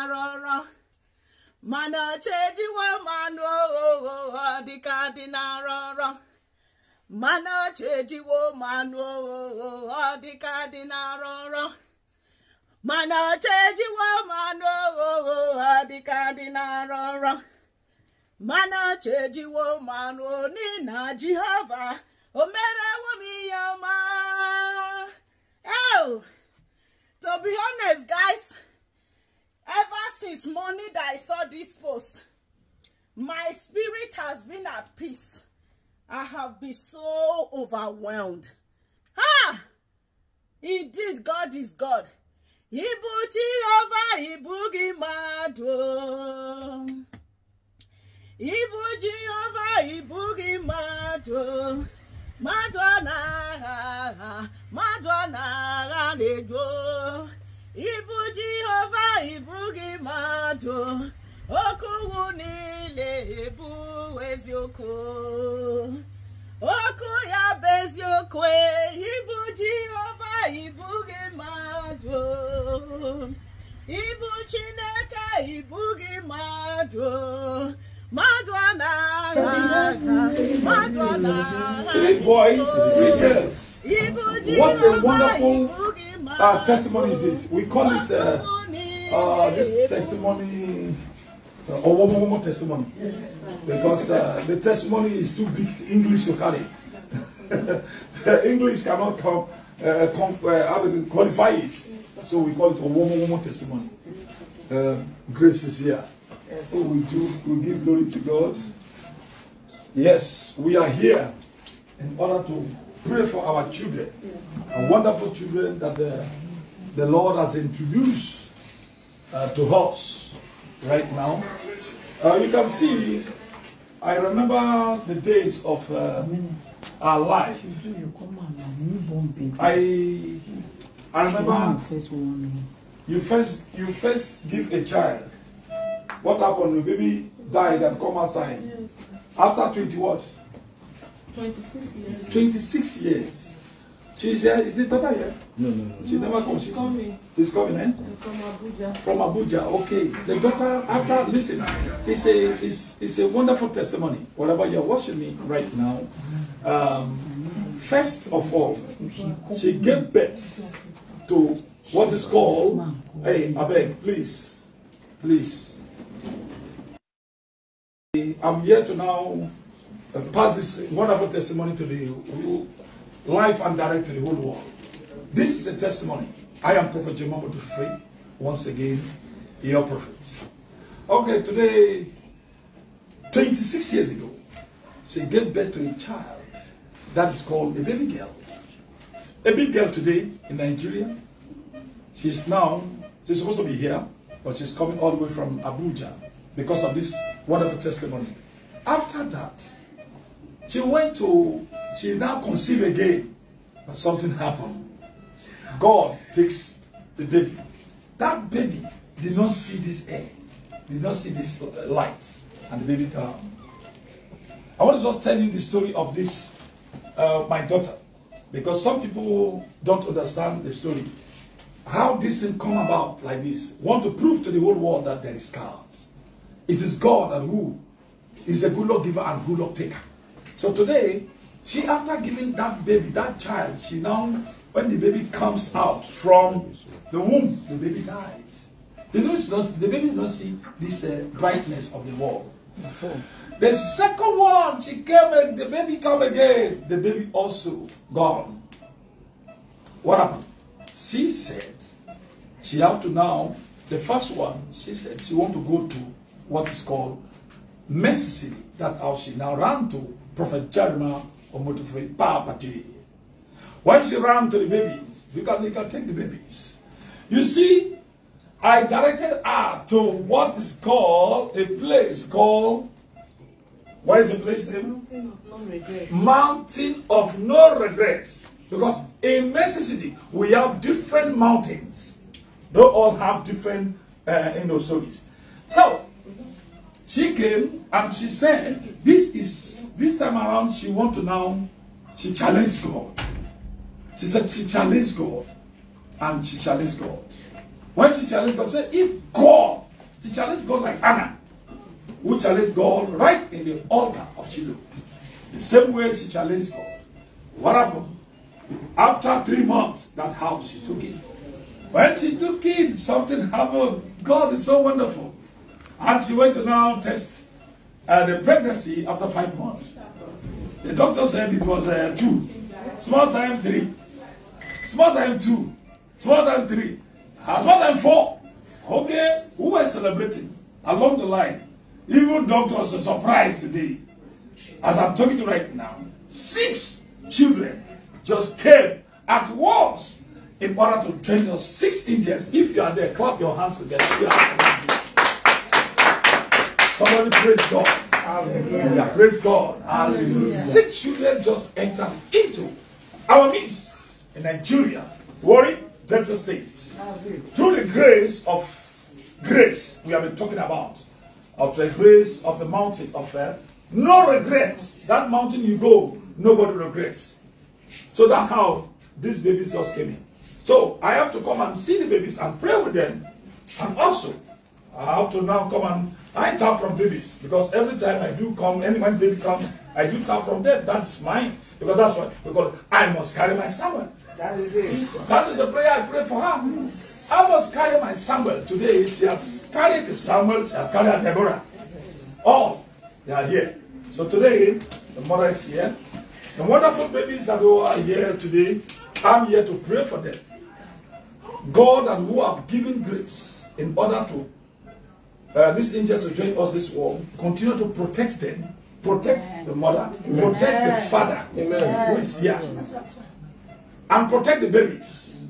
arọrọ. Mana chejiwo manụ oghogho dịka dị na arọrọ mana chejiwo manụ oghogho dịka dị na arọrọ mana chejiwo manụ oghogho dịka dị na arọrọ mana chejiwo manụ oni na jehova o merewo m ihe ọma. To be honest, guys, since morning that I saw this post, my spirit has been at peace. I have been so overwhelmed. Ah! Indeed, God is God. Ibu Jehovah, Ibu gị mmadụ. Ibu Jehovah, Ibu ọ na-agha na-edo ibu jehova ibu mmadụ okwu niile ebu eziokwu okwu ya bụ eziokwu ibu jehova ibu gị mmadụ ibu chineke ibu gị mmadụ mmadụ ọ na-agha agha mmadụ ọ na-agha Three boys, three girls. What a wonderful uh, testimony is this. We call it uh, uh, this testimony, uh, Owomowomo testimony. Because uh, the testimony is too big English to carry. English cannot come, uh, come uh, qualify it. So we call it Owomowomo testimony. Uh, grace is here. So we do, we give glory to God. Yes, we are here in order to pray for our children, our wonderful children that the, the Lord has introduced uh, to us right now. Uh, you can see, I remember the days of uh, our life. I, I remember you first, you first give a child. What happened? The baby died and come outside. After 20 what? 26 years. 26 years. She's here. Is the daughter here? No, no, no. She never comes. She's coming She's coming, eh? from Abuja. From Abuja. Okay. The daughter, after, listen, it's a, it's, it's a wonderful testimony. Whatever you're watching me right now, um, first of all, she gave birth to what is called, hey, I beg, please, please. I'm here to now pass this wonderful testimony to the life and direct to the whole world. This is a testimony. I am Prophet Jemamo Dufre, once again, your prophet. Okay, today, 26 years ago, she gave birth to a child that is called a baby girl. A big girl today in Nigeria. She's now, she's supposed to be here, but she's coming all the way from Abuja because of this wonderful testimony. After that, she went to, she now conceived again, but something happened. God takes the baby. That baby did not see this air, did not see this uh, light, and the baby died. I want to just tell you the story of this, uh, my daughter, because some people don't understand the story. How this thing come about like this? Want to prove to the whole world that there is God. It is God and who is a good luck giver and good luck taker. So today, she after giving that baby, that child, she now, when the baby comes out from the womb, the baby died. The baby does not, the baby does not see this uh, brightness of the world. The second one, she came, ag- the baby come again, the baby also gone. What happened? She said she have to now, the first one, she said she want to go to what is called Mercy City. That how she now ran to Prophet Jeremiah or Papa J. When she ran to the babies, you can, you can take the babies. You see, I directed her to what is called a place called, what is the place name? Mountain of no regret. Mountain of no regrets. Because in Mercy City, we have different mountains. They all have different uh, you know, stories. So, she came and she said, this is, this time around, she want to now, she challenged God. She said she challenged God. And she challenged God. When she challenged God, she said, if God She challenged God like Anna, who challenged God right in the altar of Shiloh. The same way she challenged God. What happened? After three months, that house she took it. When she took it, something happened. God is so wonderful. And she went to now test uh, the pregnancy after five months. The doctor said it was uh, two. Small time three. Small time two. Small time three. Uh, small time four. Okay, who was celebrating along the line? Even doctors are surprised today. As I'm talking to you right now, six children just came at once in order to join us. Six inches. If you are there, clap your hands together. Somebody praise God. Hallelujah. Praise God. Hallelujah. Six children just entered into our midst in Nigeria, Warri, Delta State. Through the grace of grace we have been talking about, of the grace of the mountain of earth, no regrets. That mountain you go, nobody regrets. So that's how these babies just came in. So I have to come and see the babies and pray with them. And also, I have to now come and I tap from babies because every time I do come, any when baby comes, I do tap from them. That's mine because that's what because I must carry my Samuel. That is it. That is the prayer I pray for her. I must carry my Samuel today. She has carried the Samuel. She has carried her Deborah. All they are here. So today the mother is here. The wonderful babies that are here today, I'm here to pray for them. God and who have given grace in order to uh, this angel to join us this war, continue to protect them, protect the mother, protect the father Amen. who is here, and protect the babies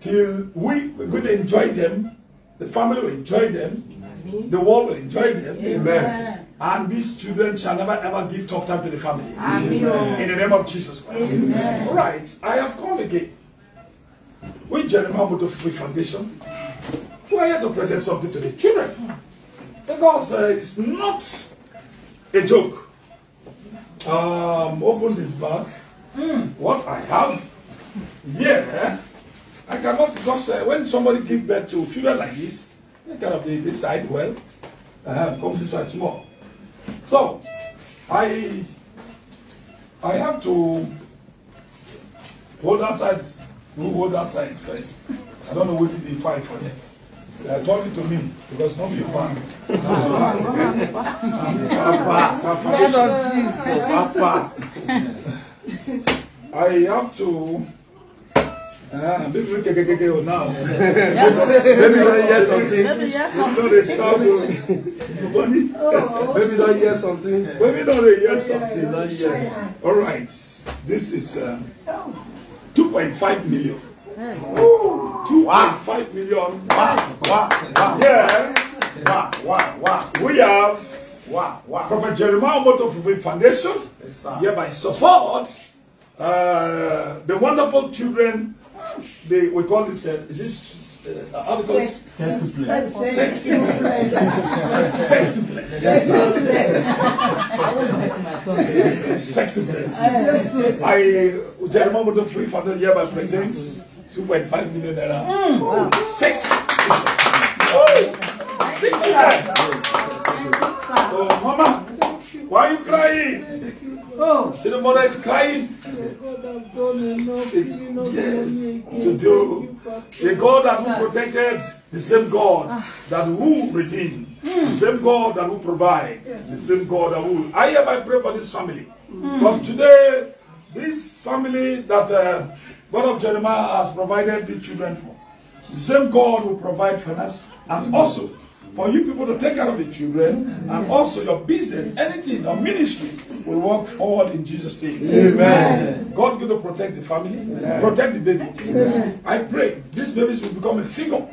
till we we're going to enjoy them, the family will enjoy them, the world will enjoy them, Amen. and these children shall never ever give tough time to the family. Amen. In the name of Jesus Christ. Amen. All right, I have come again with Jeremiah Motofui Foundation. We are here to present something to the children. Because uh, it's not a joke. Um, open this bag. What I have here, I cannot, because uh, when somebody give birth to children like this, they kind of they decide, well, uh, come this way small. So, I I have to hold that side, who hold that side first. I don't know what did they fight for them. Uh, talk it to me because not be one. Papa, Blood of Jesus. Papa. I have to. Ah, big look at it now. Baby don't hear something. You know they start to. Money. Baby don't hear something. When we know they hear something. Don't hear. All right. This is um, 2.5 million. 2.5 million. Wow, wow, wow, Yeah. wow, wow, wow, We have wow, wow. Prophet Jeremiah Moto Foundation Yes, sir. hereby support uh, the wonderful children. They, we call it, uh, is this, uh, how do Sex call it? Sexty place. Sexty place. Sexty place. I, Jeremiah Moto Free Foundation hereby presents 2.5 million naira. Mm, Six. Six children. Oh, mama, why are you crying? Oh, See, the mother is crying. Yes, to do. The God that who protected, the same God that who redeemed, the mm. same God that who provide, the same God that who. I hereby pray for this family. Mm. From today, this family that uh, God of Jeremiah has provided the children for, the same God will provide for us, and also for you people to take care of the children, and also your business, anything, your ministry will work forward in Jesus' name. Amen. God going to protect the family, protect the babies. I pray these babies will become a figure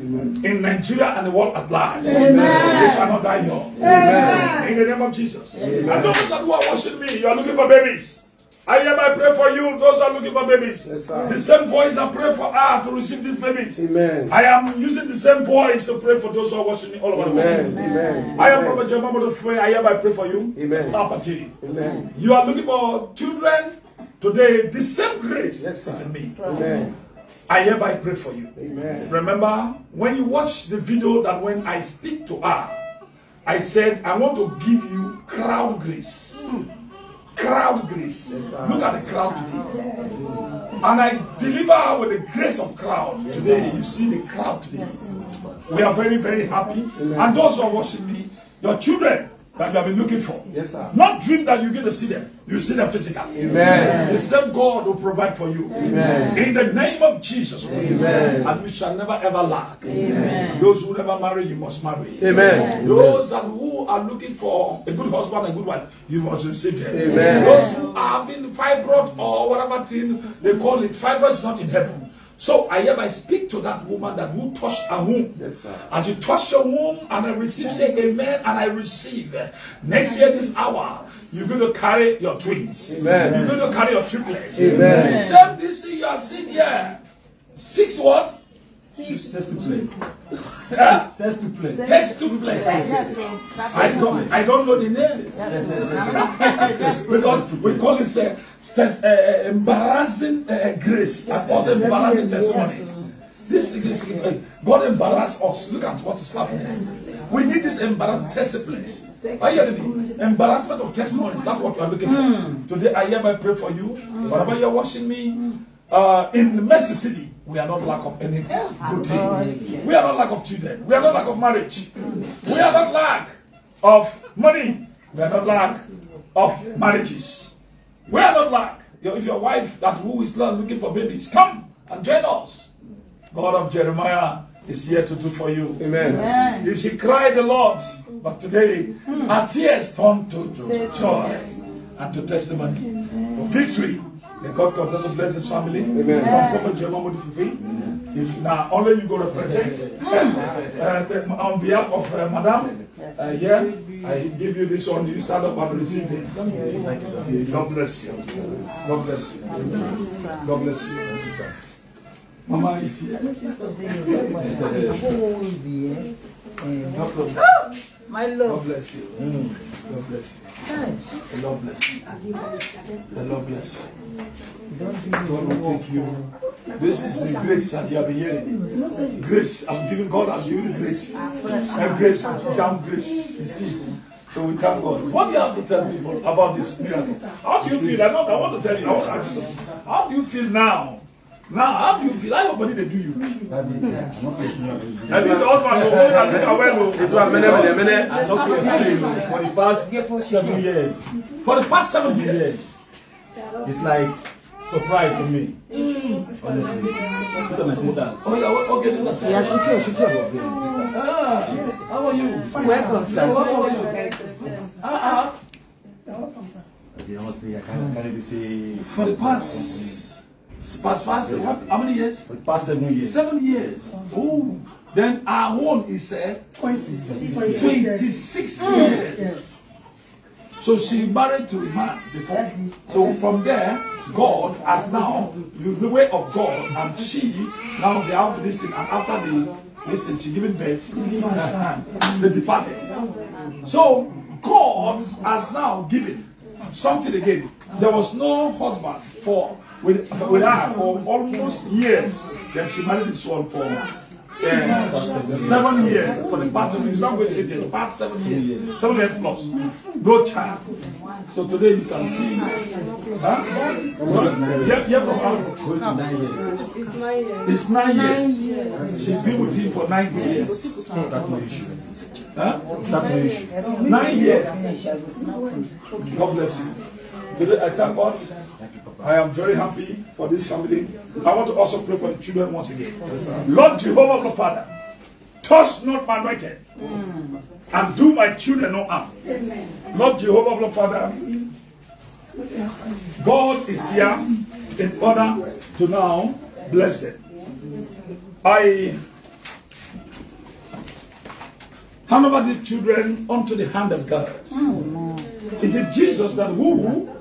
in Nigeria and the world at large. They shall not die young. In the name of Jesus. And those that who are watching me, you are looking for babies. I hereby pray for you, those who are looking for babies. Yes, the same voice I pray for her to receive these babies. Amen. I am using the same voice to pray for those who are watching me all over the world. Amen. Amen. I am Prophet Jeremiah Modofue. I hereby pray for you. Amen. Papa G. Amen. You are looking for children today. The same grace Yes, is in me. Amen. I hereby pray for you. Amen. Remember, when you watch the video that when I speak to her, I said, I want to give you crowd grace. Hmm. Crowd grace. Look at the crowd today. And I deliver her with the grace of crowd. Today, you see the crowd today. We are very, very happy. And those who are watching me, your children that you have been looking for. Yes, sir. Not dream that you're going to see them. You see them physically. Amen. The same God will provide for you. Amen. In the name of Jesus. Amen. And you shall never ever lack. Those who never marry, you must marry. Amen. Those that who are looking for a good husband and a good wife, you must receive them. Amen. Those who are having fibroid or whatever thing they call it, fibroid is not in heaven. So I hereby speak to that woman that who touched a womb. Yes. As you touch your womb and I receive, say amen and I receive. Next year, this hour, you're going to carry your twins. Amen. You're going to carry your triplets. Amen. Same this year you are seeing here. Six what? Test to play. Yeah. Test to play. Test to play. I don't, I don't know the name. because we call it uh, st- uh, embarrassing uh, grace and also embarrassing testimony. This is this, uh, God embarrass us. Look at what is happening. We need this embarrassing testimonies. Are you hearing me? Embarrassment of testimonies. That's what we are looking for. Today I hereby pray for you. Whatever you're watching me, uh, in Mercy City, we are not lack of any good thing. We are not lack of children. We are not lack of marriage. We are not lack of money. We are not lack of marriages. We are not lack. If your wife that who is not looking for babies, come and join us. God of Jeremiah is here to do for you. Amen. You should cry the Lord, but today our tears turn to joy and to testimony. For victory. May God continue to bless his family. Amen. From Prophet Jeremiah Fufeyin. If now only you go represent uh, on behalf of uh, Madam. Uh, yeah, I give you this one. You stand up and receive it. Thank you, sir. God bless you. God bless you. God bless you. Thank you, sir. Mama is here. My God love. bless you. God bless you. Mm. The Lord bless you. The Lord bless you. God will take you. This is the grace that you have been hearing. Grace. I'm giving God, I'm giving you grace. And grace, jam grace. You see. So we thank God. What do you have to tell people about this miracle? How do you feel? I, know, I want to tell you. I want to ask you. How do you feel now? Now, how do you feel? How your body they do you? That is the old man. oh, I think I will, oh. Do a minute, not for the past seven years. For the past seven years. It's like surprise to me. Honestly. These are my sisters. Oh, yeah, okay, this is Yeah, she can, she can. Ah, how are you? Welcome, sir. How are you? Ah, Okay, honestly, I can't, can't even say. ah. For the past, past, past, what, how many years? Past seven years. Seven years. Oh, then our own is uh, 26 years. So she married to a man before. So from there, God has now the, the way of God, and she now they have this thing, and after the listen, she giving birth, they departed. So God has now given something again. There was no husband for with, with her for almost years. Then she married this one for uh, seven years. For the past seven years, not going eight years, past seven years, seven years plus, no child. So today you can see. Huh? So, yeah, yeah, from. To years. It's nine years. It's nine years. She's been with him for nine years. That's no issue. Huh? That's no issue. Nine years. God bless you. Today I thank God. I am very happy for this family. I want to also pray for the children once again. Lord Jehovah, the Father, touch not my anointed and do my children no harm. Lord Jehovah, the Father, God is here in order to now bless them. I hand over these children unto the hand of God. It is Jesus that who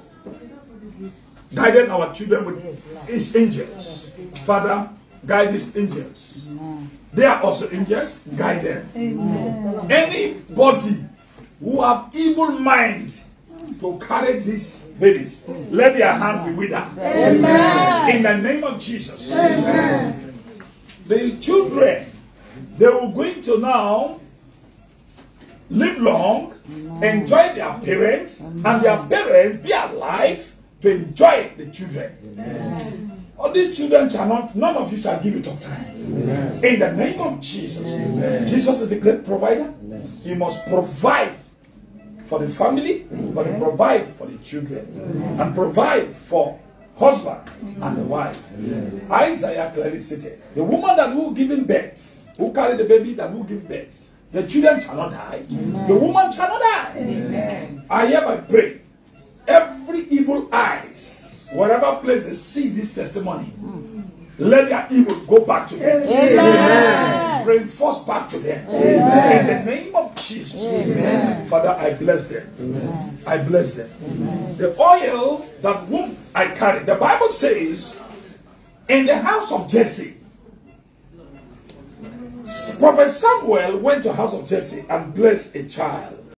guided our children with his angels. Father, guide these angels. They are also angels, guide them. Anybody who have evil mind to carry these babies, let their hands be withered. Amen. In the name of Jesus. Amen. The children, they will going to now live long, enjoy their parents, and their parents be alive to enjoy the children. All these children shall not, none of you shall give it of time. In the name of Jesus. Jesus is the great provider. He must provide for the family, but he provide for the children, and provide for husband and the wife. Isaiah clearly stated, the woman that will give him birth, who carry the baby that will give birth, the children shall not die. The woman shall not die. I hereby pray, every evil eyes, whatever place they see this testimony, hmm. let their evil go back to them. Amen. Bring force back to them. Amen. In the name of Jesus. Amen. Father, I bless them. Amen. I bless them. Amen. The oil that whom I carry, the Bible says, in the house of Jesse, Prophet Samuel went to the house of Jesse and blessed a child.